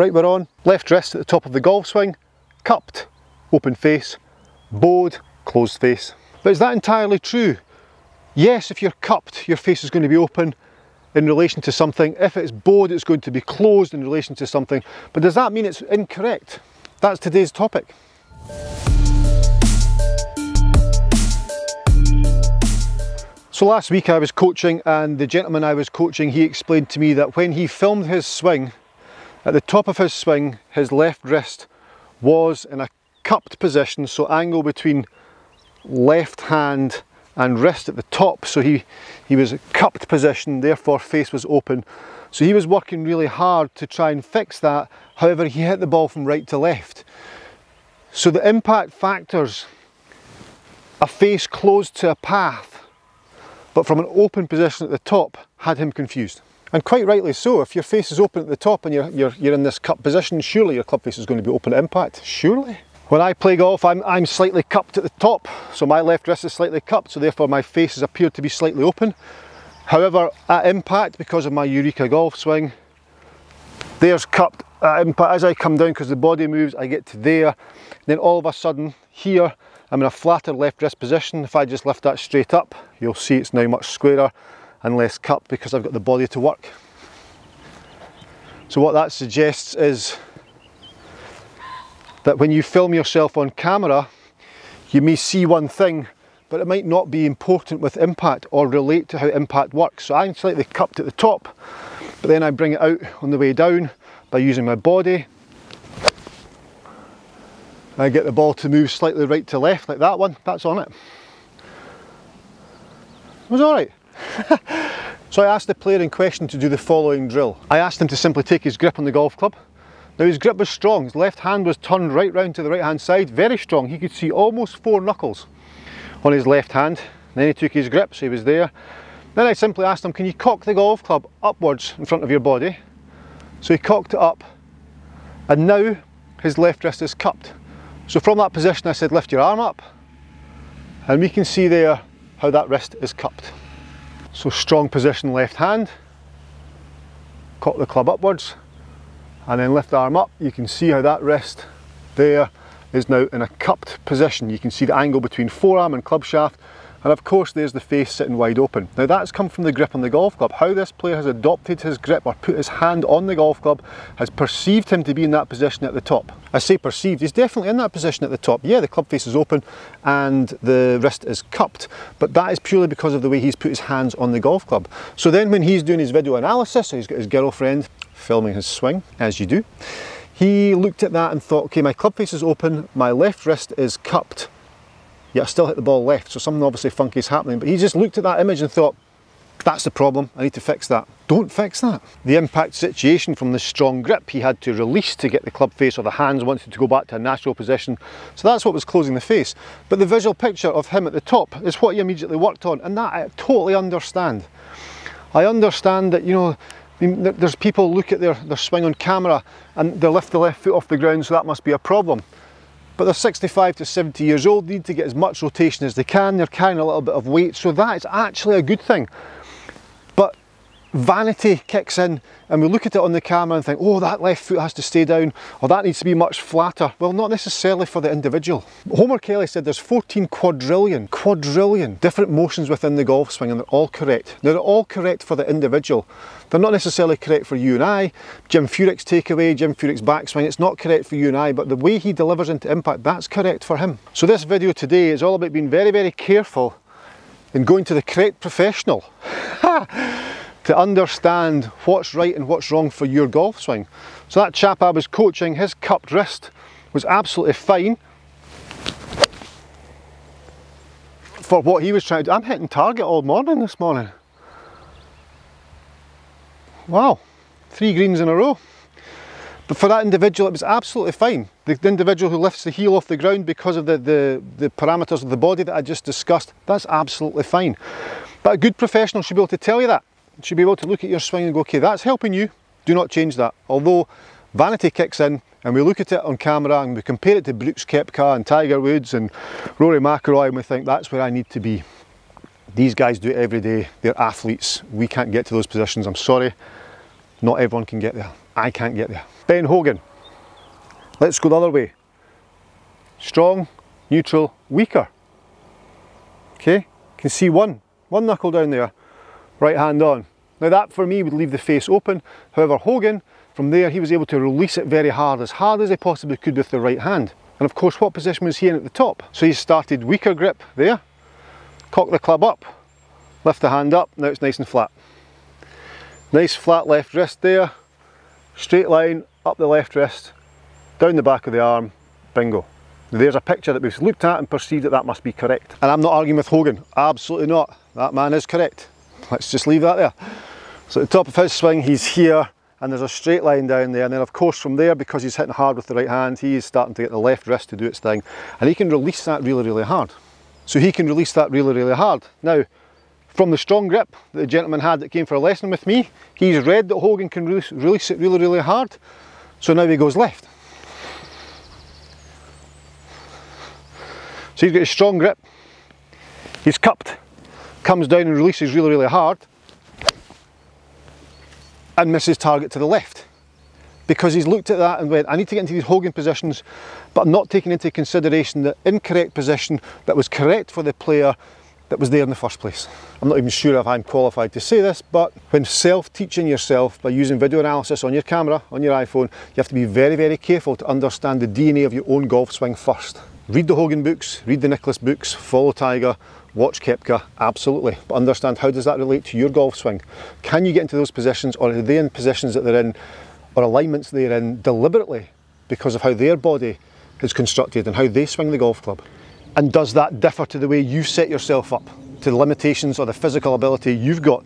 Right, we're on. Left wrist at the top of the golf swing, cupped, open face, bowed, closed face. But is that entirely true? Yes, if you're cupped, your face is going to be open in relation to something. If it's bowed, it's going to be closed in relation to something. But does that mean it's incorrect? That's today's topic. So last week I was coaching and the gentleman I was coaching, he explained to me that when he filmed his swing, at the top of his swing, his left wrist was in a cupped position, so angle between left hand and wrist at the top. So he, he was a cupped position, therefore face was open. So he was working really hard to try and fix that. However, he hit the ball from right to left. So the impact factors, a face closed to a path, but from an open position at the top, had him confused. And quite rightly so, if your face is open at the top and you're, you're, you're in this cup position, surely your club face is going to be open at impact, surely. When I play golf, I'm, I'm slightly cupped at the top, so my left wrist is slightly cupped, so therefore my face has appeared to be slightly open. However, at impact, because of my Eureka golf swing, there's cupped at impact. As I come down, because the body moves, I get to there. Then all of a sudden, here, I'm in a flatter left wrist position. If I just lift that straight up, you'll see it's now much squarer and less cup because I've got the body to work. So what that suggests is that when you film yourself on camera, you may see one thing, but it might not be important with impact or relate to how impact works. So I'm slightly cupped at the top, but then I bring it out on the way down by using my body. I get the ball to move slightly right to left like that one, that's on it. It was alright. so I asked the player in question to do the following drill. I asked him to simply take his grip on the golf club now his grip was strong, his left hand was turned right round to the right hand side, very strong. He could see almost four knuckles on his left hand. Then he took his grip, so he was there. Then I simply asked him, can you cock the golf club upwards in front of your body? So he cocked it up, and now his left wrist is cupped. So from that position I said, lift your arm up, and we can see there how that wrist is cupped. So strong position left hand, cock the club upwards, and then lift the arm up. You can see how that wrist there is now in a cupped position. You can see the angle between forearm and club shaft and of course there's the face sitting wide open. Now that's come from the grip on the golf club. How this player has adopted his grip or put his hand on the golf club has perceived him to be in that position at the top. I say perceived, he's definitely in that position at the top. Yeah, the club face is open and the wrist is cupped, but that is purely because of the way he's put his hands on the golf club. So then when he's doing his video analysis, so he's got his girlfriend filming his swing, as you do, he looked at that and thought, okay, my club face is open, my left wrist is cupped, yet I still hit the ball left, so something obviously funky is happening. But he just looked at that image and thought, that's the problem, I need to fix that. Don't fix that. The impact situation from the strong grip he had to release to get the club face or the hands wanted to go back to a natural position. So that's what was closing the face. But the visual picture of him at the top is what he immediately worked on and that I totally understand. I understand that, you know, there's people look at their, their swing on camera and they lift the left foot off the ground so that must be a problem. But they're 65 to 70 years old, need to get as much rotation as they can, they're carrying a little bit of weight, so that is actually a good thing vanity kicks in and we look at it on the camera and think, oh, that left foot has to stay down or that needs to be much flatter. Well, not necessarily for the individual. Homer Kelley said there's 14 quadrillion, quadrillion different motions within the golf swing and they're all correct. Now, they're all correct for the individual. They're not necessarily correct for you and I. Jim Furyk's takeaway, Jim Furyk's backswing, it's not correct for you and I, but the way he delivers into impact, that's correct for him. So this video today is all about being very, very careful in going to the correct professional. to understand what's right and what's wrong for your golf swing. So that chap I was coaching, his cupped wrist was absolutely fine for what he was trying to do. I'm hitting target all morning this morning. Wow, three greens in a row. But for that individual, it was absolutely fine. The, the, individual who lifts the heel off the ground because of the, the, the parameters of the body that I just discussed, that's absolutely fine. But a good professional should be able to tell you that should be able to look at your swing and go, okay, that's helping you, do not change that. Although vanity kicks in and we look at it on camera and we compare it to Brooks Koepka and Tiger Woods and Rory McIlroy and we think that's where I need to be. These guys do it every day, they're athletes, we can't get to those positions, I'm sorry, not everyone can get there. I can't get there. Ben Hogan, let's go the other way. Strong, neutral, weaker. Okay, can see one, one knuckle down there, right hand on. Now that for me would leave the face open. However, Hogan, from there, he was able to release it very hard, as hard as he possibly could with the right hand. And of course, what position was he in at the top? So he started weaker grip there, cock the club up, lift the hand up, now it's nice and flat. Nice flat left wrist there, straight line up the left wrist, down the back of the arm, bingo. There's a picture that we've looked at and perceived that that must be correct. And I'm not arguing with Hogan, absolutely not. That man is correct. Let's just leave that there. So at the top of his swing, he's here and there's a straight line down there. And then of course from there, because he's hitting hard with the right hand, he is starting to get the left wrist to do its thing. And he can release that really, really hard. So he can release that really, really hard. Now, from the strong grip that the gentleman had that came for a lesson with me, he's read that Hogan can release, release it really, really hard. So now he goes left. So he's got a strong grip, he's cupped, comes down and releases really, really hard, and misses target to the left. Because he's looked at that and went, I need to get into these Hogan positions, but I'm not taking into consideration the incorrect position that was correct for the player that was there in the first place. I'm not even sure if I'm qualified to say this, but when self-teaching yourself by using video analysis on your camera, on your iPhone, you have to be very, very careful to understand the DNA of your own golf swing first. Read the Hogan books, read the Nicklaus books, follow Tiger, watch Koepka, absolutely. But understand how does that relate to your golf swing? Can you get into those positions or are they in positions that they're in or alignments they're in deliberately because of how their body is constructed and how they swing the golf club? And does that differ to the way you set yourself up, to the limitations or the physical ability you've got?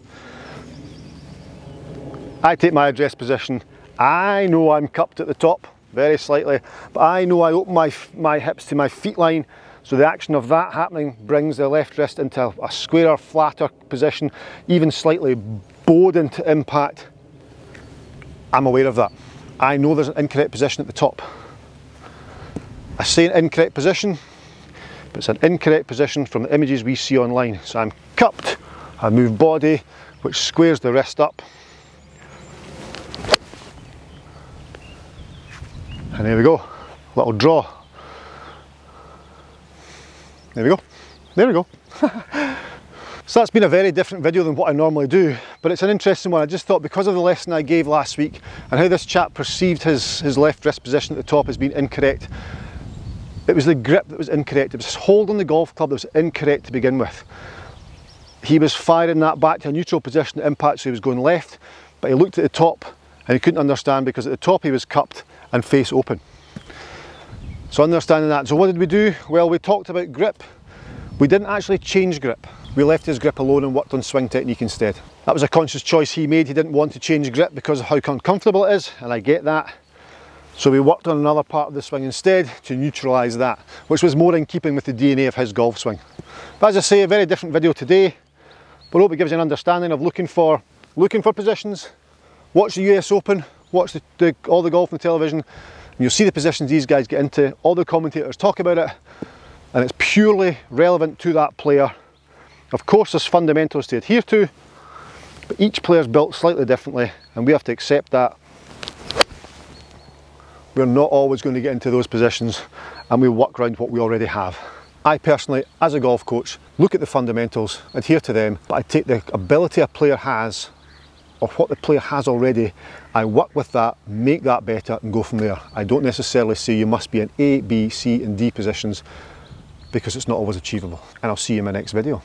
I take my address position. I know I'm cupped at the top very slightly, but I know I open my, my hips to my feet line, so the action of that happening brings the left wrist into a squarer, flatter position, even slightly bowed into impact. I'm aware of that. I know there's an incorrect position at the top. I say an incorrect position, but it's an incorrect position from the images we see online. So I'm cupped, I move body, which squares the wrist up, And there we go, little draw. There we go, there we go. so that's been a very different video than what I normally do, but it's an interesting one. I just thought because of the lesson I gave last week and how this chap perceived his, his left wrist position at the top as being incorrect, it was the grip that was incorrect. It was his hold on the golf club that was incorrect to begin with. He was firing that back to a neutral position at impact, so he was going left, but he looked at the top and he couldn't understand because at the top he was cupped and face open. So understanding that, so what did we do? Well, we talked about grip. We didn't actually change grip. We left his grip alone and worked on swing technique instead. That was a conscious choice he made. He didn't want to change grip because of how uncomfortable it is, and I get that. So we worked on another part of the swing instead to neutralise that, which was more in keeping with the DNA of his golf swing. But as I say, a very different video today, but hope it gives you an understanding of looking for, looking for positions, watch the US Open, watch the, the, all the golf on the television, and you'll see the positions these guys get into. All the commentators talk about it, and it's purely relevant to that player. Of course, there's fundamentals to adhere to, but each player's built slightly differently, and we have to accept that. We're not always going to get into those positions, and we work around what we already have. I personally, as a golf coach, look at the fundamentals, adhere to them, but I take the ability a player has or what the player has already, I work with that, make that better and go from there. I don't necessarily say you must be in A, B, C and D positions because it's not always achievable. And I'll see you in my next video.